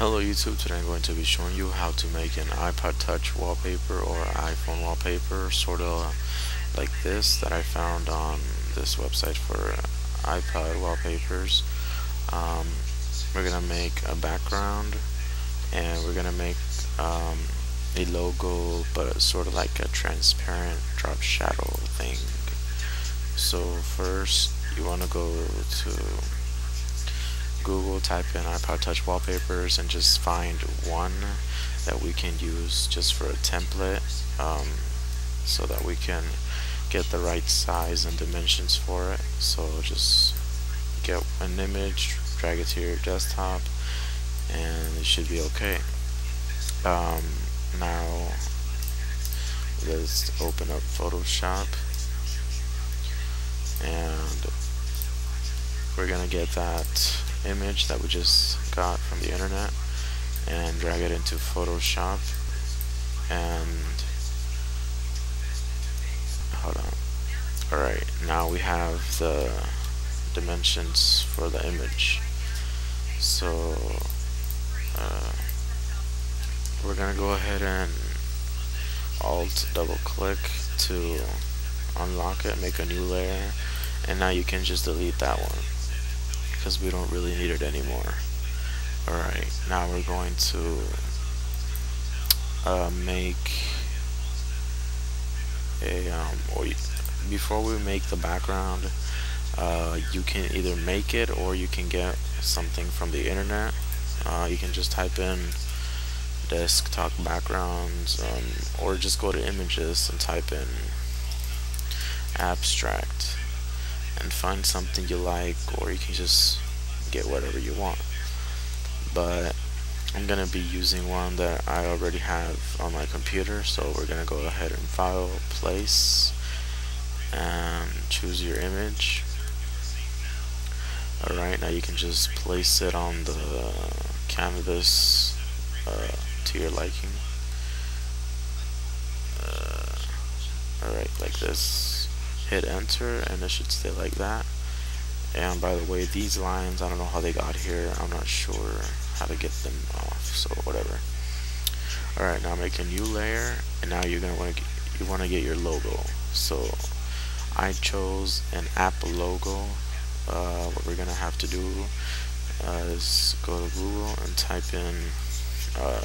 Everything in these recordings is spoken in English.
Hello YouTube, today I'm going to be showing you how to make an iPod touch wallpaper or iPhone wallpaper sort of like this that I found on this website for iPod wallpapers. Um, we're gonna make a background and we're gonna make um, a logo but sort of like a transparent drop shadow thing. So first you want to go to Google, type in iPod Touch wallpapers, and just find one that we can use just for a template um, so that we can get the right size and dimensions for it. So just get an image, drag it to your desktop, and it should be okay. Um, now let's open up Photoshop and we're gonna get that image that we just got from the internet and drag it into Photoshop. And hold on. Alright now we have the dimensions for the image. So uh, we're gonna go ahead and alt double click to unlock it make a new layer and now you can just delete that one because we don't really need it anymore. Alright, now we're going to uh, make a, um, or before we make the background, uh, you can either make it or you can get something from the internet. Uh, you can just type in desktop backgrounds um, or just go to images and type in abstract and find something you like or you can just get whatever you want. But I'm gonna be using one that I already have on my computer so we're gonna go ahead and file place and choose your image. Alright now you can just place it on the canvas uh, to your liking. Uh, alright like this hit enter and it should stay like that. And by the way these lines I don't know how they got here. I'm not sure how to get them off so whatever. Alright now make a new layer and now you're gonna want to you want to get your logo. So I chose an app logo. Uh, what we're gonna have to do uh, is go to Google and type in uh,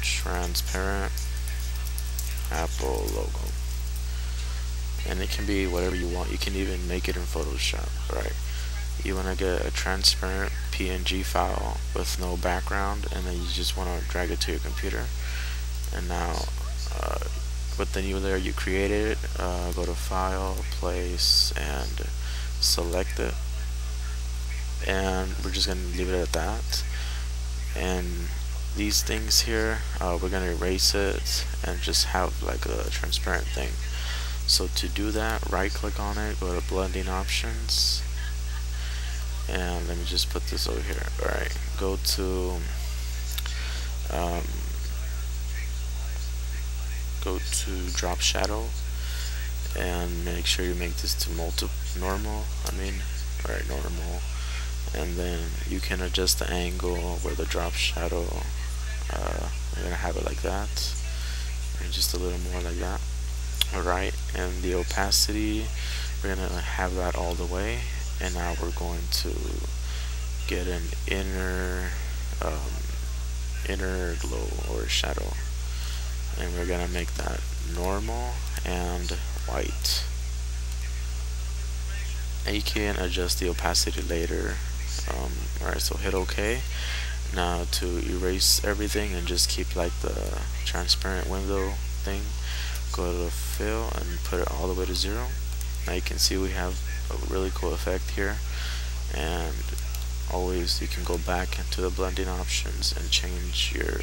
transparent Apple logo and it can be whatever you want. You can even make it in Photoshop right? You want to get a transparent PNG file with no background and then you just want to drag it to your computer. And now uh, with the new layer you created uh, go to file place and select it. And we're just gonna leave it at that. And these things here uh, we're gonna erase it and just have like a transparent thing so to do that, right click on it, go to blending options, and let me just put this over here. Alright, go to um, go to drop shadow and make sure you make this to multi normal I mean alright normal. And then you can adjust the angle where the drop shadow uh, I'm gonna have it like that. And just a little more like that alright and the opacity we're gonna have that all the way and now we're going to get an inner um, inner glow or shadow. And we're gonna make that normal and white. And you can adjust the opacity later um, alright so hit OK now to erase everything and just keep like the transparent window thing go to fill and put it all the way to zero. Now you can see we have a really cool effect here and always you can go back into the blending options and change your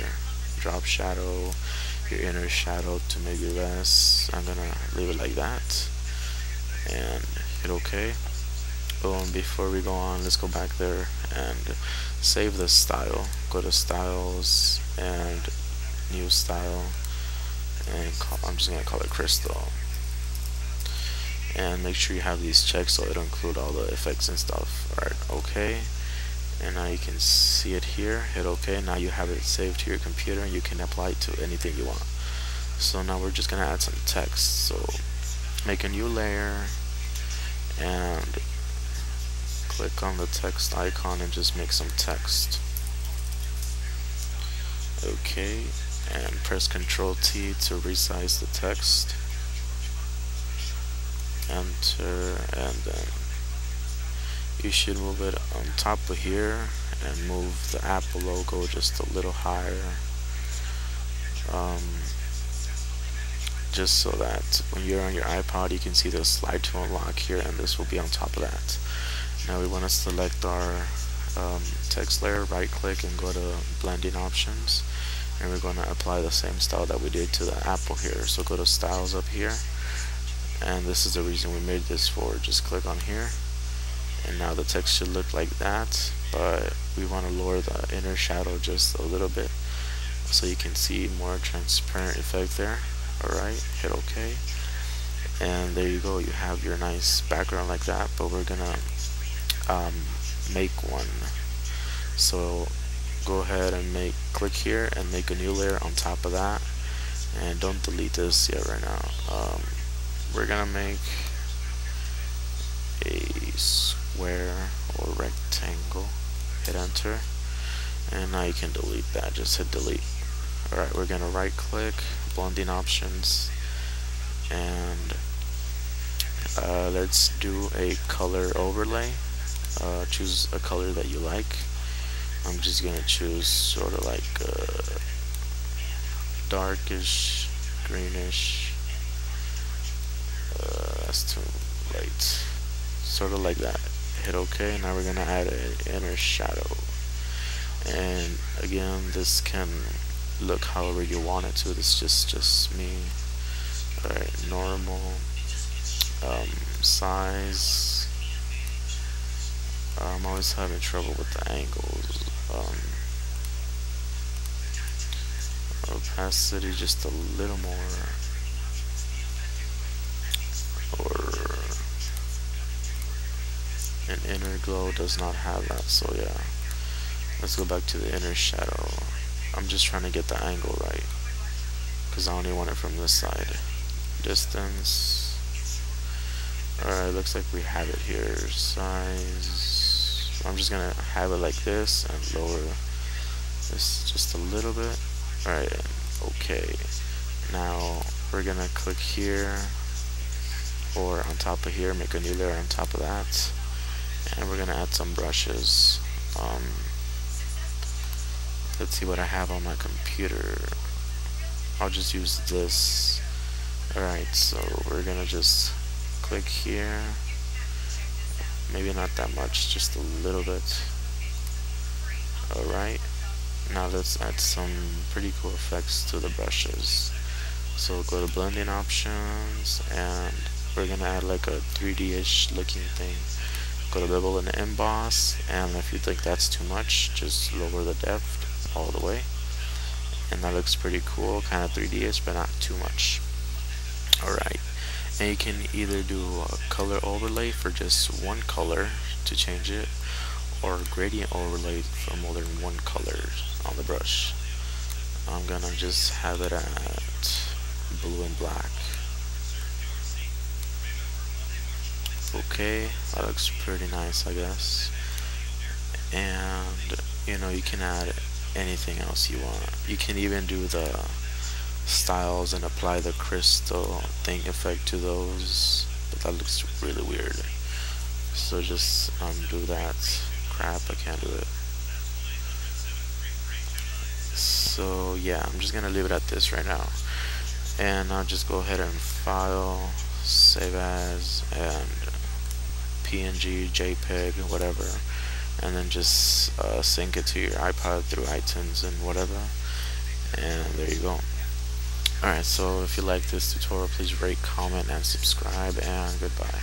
drop shadow your inner shadow to maybe less. I'm gonna leave it like that and hit OK. Boom before we go on let's go back there and save the style. Go to styles and new style and call, I'm just gonna call it crystal. And make sure you have these checked so it'll include all the effects and stuff. Alright okay. And now you can see it here. Hit ok now you have it saved to your computer and you can apply it to anything you want. So now we're just gonna add some text. So make a new layer and click on the text icon and just make some text. Okay and press ctrl T to resize the text. Enter and then you should move it on top of here and move the Apple logo just a little higher. Um, just so that when you're on your iPod you can see the slide to unlock here and this will be on top of that. Now we want to select our um, text layer right click and go to blending options and we're going to apply the same style that we did to the apple here. So go to styles up here. And this is the reason we made this for. Just click on here. And now the text should look like that. But we want to lower the inner shadow just a little bit. So you can see more transparent effect there. Alright hit ok. And there you go. You have your nice background like that. But we're gonna um, make one. So go ahead and make click here and make a new layer on top of that. And don't delete this yet right now. Um, we're gonna make a square or rectangle. Hit enter. And now you can delete that. Just hit delete. Alright we're gonna right click blending options and uh, let's do a color overlay. Uh, choose a color that you like I'm just gonna choose sort of like uh, darkish greenish uh, that's too light. Sort of like that. Hit OK now we're gonna add an inner shadow. And again this can look however you want it to. This is just just me. Alright normal um, size. I'm always having trouble with the angles opacity just a little more. Or an inner glow does not have that so yeah. Let's go back to the inner shadow. I'm just trying to get the angle right because I only want it from this side. Distance. Alright looks like we have it here. Size. I'm just gonna have it like this and lower this just a little bit. Alright okay. Now we're gonna click here or on top of here make a new layer on top of that. And we're gonna add some brushes. Um, let's see what I have on my computer. I'll just use this. Alright so we're gonna just click here. Maybe not that much just a little bit. Alright now let's add some pretty cool effects to the brushes. So go to blending options and we're gonna add like a 3D-ish looking thing. Go to bevel and emboss and if you think that's too much just lower the depth all the way. And that looks pretty cool kind of 3D-ish but not too much. Alright and you can either do a color overlay for just one color to change it or gradient overlay for more than one color on the brush. I'm gonna just have it at blue and black. Okay that looks pretty nice I guess. And you know you can add anything else you want. You can even do the styles and apply the crystal thing effect to those but that looks really weird. So just um, do that crap I can't do it so yeah I'm just gonna leave it at this right now and I'll just go ahead and file save as and PNG, JPEG, whatever, and then just uh, sync it to your iPod through iTunes and whatever, and there you go. Alright, so if you like this tutorial, please rate, comment, and subscribe, and goodbye.